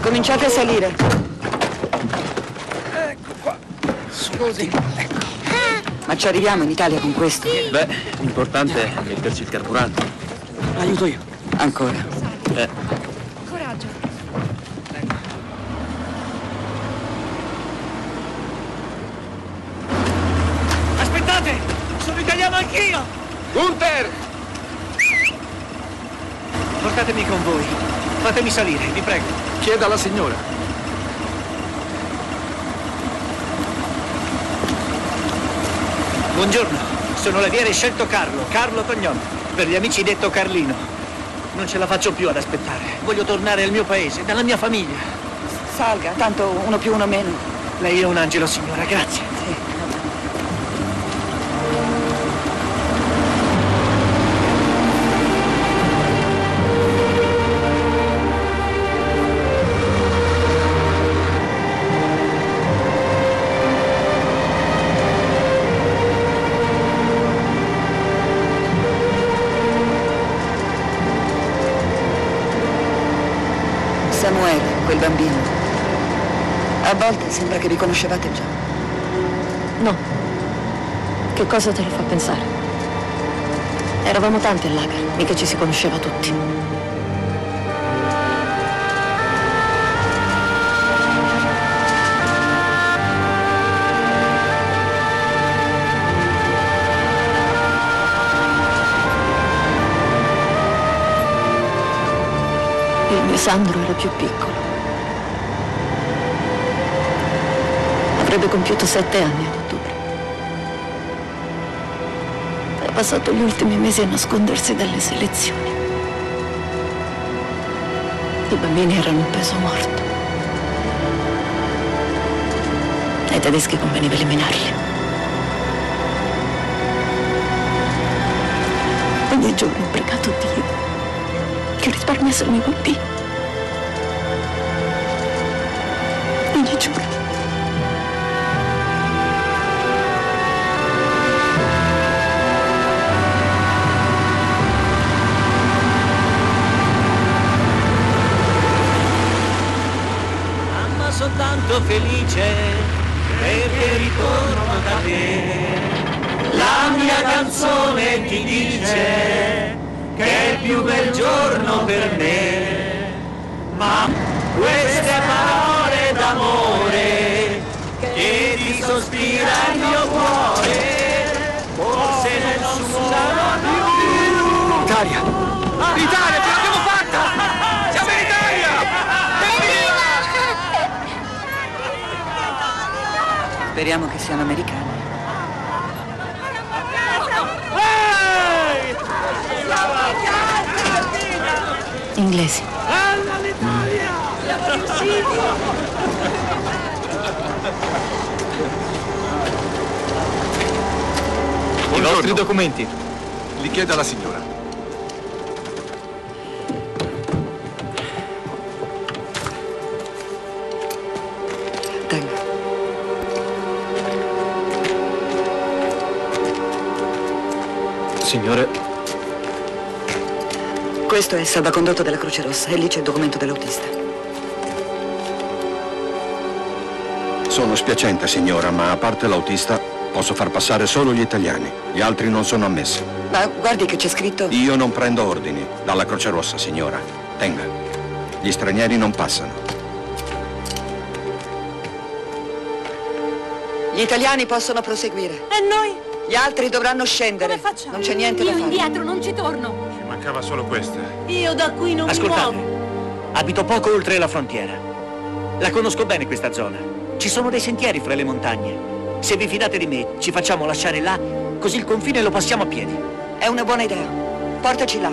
Cominciate a salire. Ecco qua. Scusi. Ecco. Ma ci arriviamo in Italia con questo? Beh, l'importante è metterci il carburante. Aiuto io. Ancora. Eh, Sono italiano anch'io! Gunther! Portatemi con voi. Fatemi salire, vi prego. Chieda alla signora. Buongiorno, sono l'aviere scelto Carlo, Carlo Tognon. Per gli amici detto Carlino. Non ce la faccio più ad aspettare. Voglio tornare al mio paese, dalla mia famiglia. Salga, tanto uno più uno meno. Lei è un angelo, signora, grazie. Samuele, quel bambino. A volte sembra che vi conoscevate già. No. Che cosa te lo fa pensare? Eravamo tanti all'Agar, mica ci si conosceva tutti. Sandro era più piccolo. Avrebbe compiuto sette anni ad ottobre. Ha passato gli ultimi mesi a nascondersi dalle selezioni. I bambini erano un peso morto. Ai tedeschi conveniva eliminarli. Ogni giorno ho pregato Dio che risparmiasse il mio bambino. Ogni giorno. Mamma, sono tanto felice perché ritorno da te. La mia canzone ti dice che è il più bel giorno per me. Ma queste parole più. Italia! Italia, ce l'abbiamo fatta! Siamo in Italia! Speriamo che siano americani. Inglesi. i vostri documenti. Li chieda alla signora. Signore, Questo è il salvacondotto della Croce Rossa e lì c'è il documento dell'autista. Sono spiacente, signora, ma a parte l'autista posso far passare solo gli italiani. Gli altri non sono ammessi. Ma guardi che c'è scritto... Io non prendo ordini dalla Croce Rossa, signora. Tenga. Gli stranieri non passano. Gli italiani possono proseguire. E noi? Gli altri dovranno scendere. Come facciamo? Non c'è niente da Io fare. indietro non ci torno. Ci mancava solo questa. Io da qui non mi Ascoltate, muovo. abito poco oltre la frontiera. La conosco bene questa zona. Ci sono dei sentieri fra le montagne. Se vi fidate di me, ci facciamo lasciare là, così il confine lo passiamo a piedi. È una buona idea. Portaci là.